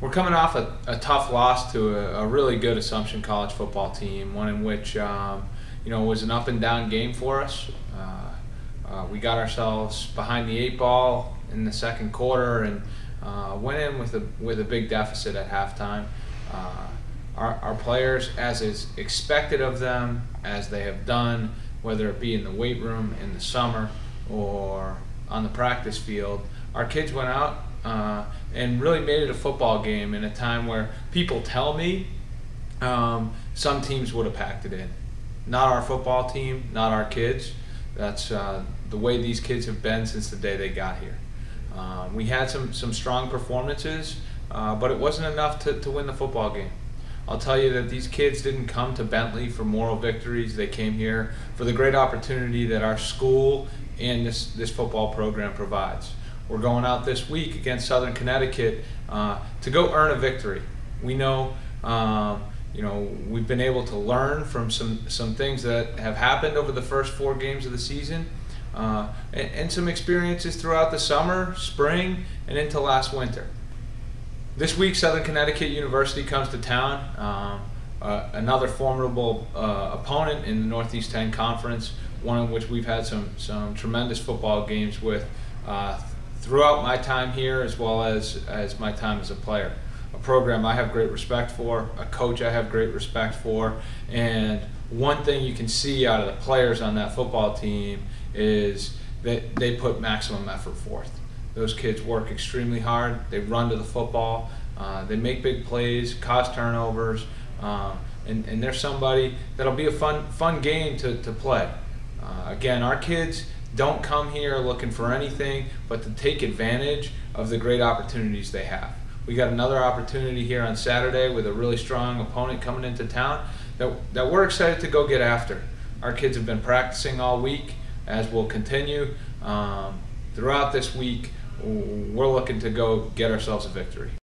We're coming off a, a tough loss to a, a, really good Assumption College football team, one in which um, you know it was an up and down game for us. Uh, uh, we got ourselves behind the eight ball in the second quarter and uh, went in with a with a big deficit at halftime. Uh, our, our players, as is expected of them, as they have done, whether it be in the weight room in the summer or on the practice field, our kids went out uh, and really made it a football game in a time where people tell me um, some teams would have packed it in. Not our football team, not our kids. That's uh, the way these kids have been since the day they got here. Uh, we had some, some strong performances, uh, but it wasn't enough to, to win the football game. I'll tell you that these kids didn't come to Bentley for moral victories. They came here for the great opportunity that our school and this, this football program provides. We're going out this week against Southern Connecticut uh, to go earn a victory. We know, um, you know, we've been able to learn from some some things that have happened over the first four games of the season, uh, and, and some experiences throughout the summer, spring, and into last winter. This week, Southern Connecticut University comes to town. Um, uh, another formidable uh, opponent in the Northeast 10 Conference, one in which we've had some some tremendous football games with uh, throughout my time here as well as, as my time as a player. A program I have great respect for, a coach I have great respect for, and one thing you can see out of the players on that football team is that they put maximum effort forth. Those kids work extremely hard, they run to the football, uh, they make big plays, cause turnovers, uh, and, and they're somebody that'll be a fun, fun game to, to play. Uh, again, our kids, don't come here looking for anything but to take advantage of the great opportunities they have. We got another opportunity here on Saturday with a really strong opponent coming into town that, that we're excited to go get after. Our kids have been practicing all week, as we'll continue. Um, throughout this week, we're looking to go get ourselves a victory.